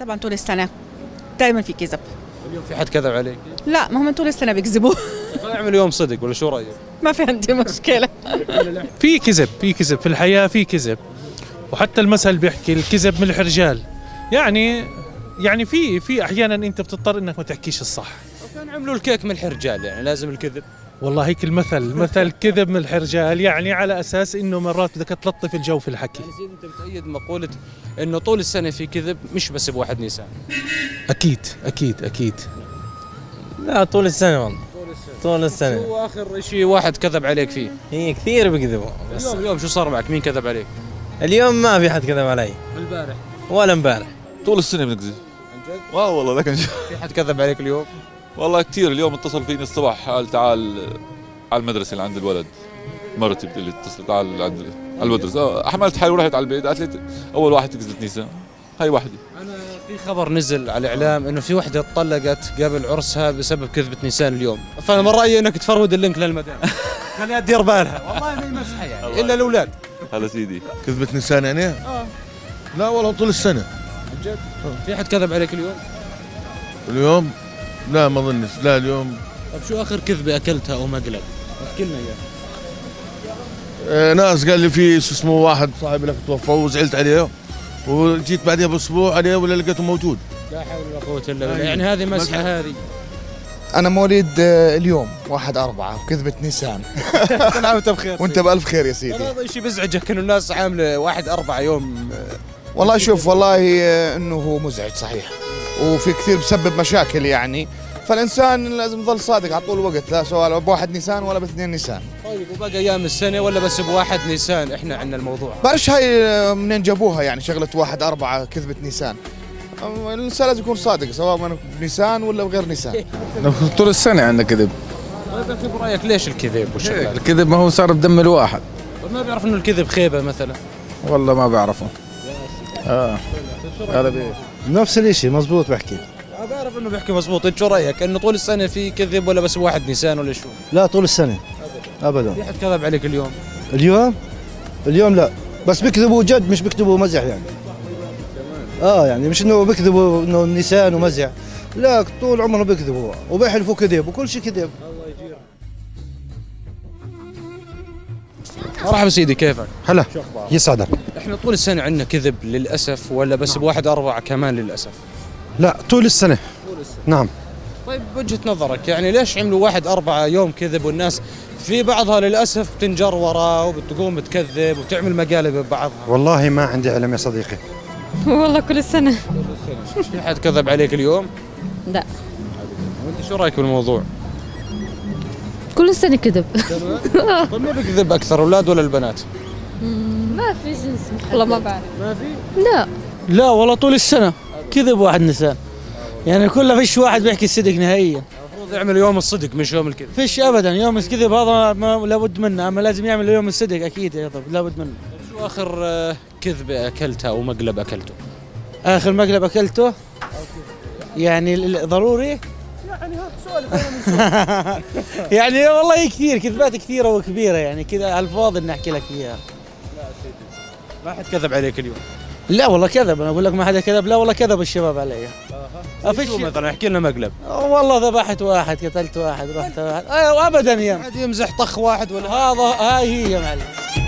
طبعا طول السنة. دائما في كذب اليوم في حد كذب عليك؟ لا ما هم طول السنة بيكذبوا. نعمل يوم صدق ولا شو رأيك؟ ما في عندي مشكلة. في كذب في كذب في الحياة في كذب. وحتى المثل بيحكي الكذب ملح رجال. يعني يعني في في أحيانا أنت بتضطر إنك ما تحكيش الصح. كان عملوا الكيك ملح رجال يعني لازم الكذب. والله هيك المثل مثل كذب ملح رجال يعني على أساس إنه مرات بدك تلطف الجو في الحكي. يعني زين أنت بتأيد مقولة إنه طول السنة في كذب مش بس بواحد نيسان؟ أكيد أكيد أكيد. لا طول السنة والله. طول السنة. شو آخر شيء واحد كذب عليك فيه؟ هي كثير بيكذبوا بس اليوم اليوم شو صار معك؟ مين كذب عليك؟ اليوم ما في حد كذب علي. البارح. ولا امبارح. طول السنة بنكذب. عن جد؟ آه والله لكن في حد كذب عليك اليوم؟ والله كثير اليوم اتصل فيني الصبح. قال تعال على المدرسة اللي عند الولد. مرتي بتقول لي اتصل تعال عند على المدرسة. آه، حملت حالي ورحت على البيت. قالت لي أول واحد تكذب نيسان هاي وحدة. أنا في خبر نزل على الإعلام إنه في وحدة طلقت قبل عرسها بسبب كذبة نيسان اليوم. فأنا من رأيي إنك تفرود اللينك للمدام. خليها تدير بالها. والله ما هي مسحة يعني. إلا الأولاد. هلا سيدي. كذبة نسان يعني؟ آه. لا والله طول السنة. عن جد؟ في حد كذب عليك اليوم؟ اليوم لا ما اظنش لا اليوم. طيب شو آخر كذبة أكلتها أو مقلب؟ احكي لنا إياها. آه ناس قال لي في شو اسمه واحد صاحبي لك توفى وزعلت عليه. وجيت بعدها بأسبوع عليه ولا لقيته موجود. لا حول ولا قوة إلا بالله. يعني هذه مسحة هذه. أنا مواليد آه، اليوم واحد أربعة وكذبة نيسان. كل عام وأنت بخير وأنت بألف خير يا سيدي. هذا شيء بيزعجك إنه الناس عاملة واحد أربعة يوم والله شوف والله آه، إنه هو مزعج صحيح. وفي كثير بسبب مشاكل يعني. فالإنسان لازم يظل صادق على طول الوقت لا سواء بواحد نيسان ولا باثنين نيسان. طيب وبقى أيام السنة ولا بس بواحد نيسان؟ إحنا عندنا الموضوع. بعرفش هاي آه، منين جابوها يعني؟ شغلة واحد أربعة كذبة نيسان. أم، الإنسان لازم يكون صادق سواء من بنيسان ولا بغير نيسان. طول السنة عندنا كذب. طيب انت برايك ليش الكذب والشغلات؟ الكذب ما هو صار بدم الواحد. ما بيعرف إنه الكذب خيبة مثلا. والله ما بعرفه. آه. هذا بيه نفس الشيء مزبوط بحكي. أنا بعرف إنه بيحكي مزبوط. إنت شو رأيك؟ إنه طول السنة في كذب ولا بس واحد نيسان ولا شو؟ لا طول السنة. أبدا. في حد كذب عليك اليوم؟ اليوم؟ اليوم لا. بس بيكذبوا جد مش بيكذبوا مزح يعني. آه يعني مش إنه بيكذبوا إنه نسان ومزح. لا طول عمرهم بيكذبوا وبيحلفوا كذب وكل شيء كذب. مرحبا سيدي كيفك؟ هلا. يسعدك إحنا طول السنة عندنا كذب للأسف ولا بس بواحد أربعة كمان للأسف. لا طول السنة. نعم. طيب بوجهة نظرك يعني ليش عملوا واحد أربعة يوم كذب والناس في بعضها للأسف بتنجر وراه وبتقوم بتكذب وتعمل مقالب ببعضها؟ والله ما عندي علم يا صديقي. والله كل السنة. في حد كذب عليك اليوم؟ لا. وأنت شو رأيك بالموضوع؟ كل السنة كذب. طيب مين بيكذب أكثر أولاد ولا البنات؟ ما في جنس والله ما بعرف. ما في؟ لا. لا والله طول السنة كذب واحد نسان. يعني كله فيش واحد بيحكي الصدق نهائيا. المفروض يعمل يوم الصدق مش يوم الكذب. فيش ابدا يوم الكذب هذا ما لابد منه أما لازم يعمل يوم الصدق أكيد يا طب لابد منه. شو آخر آه، كذبه اكلتها أو مقلب أكلته؟ آخر مقلب أكلته؟ يعني ال- ال- ضروري؟ يعني والله كثير كذبات كثيرة وكبيرة يعني كذا الفاظ إني أحكي لك إياها. ما حد كذب عليك اليوم. لا والله كذب أنا أقول لك ما حدا كذب لا والله كذب الشباب علي. ما فيش مثلا؟ احكي لنا مقلب. والله ذبحت واحد قتلت واحد رحت واحد. أيوة ابدا يا حد يمزح طخ واحد ولا؟ هذا هاي هي يا معلم.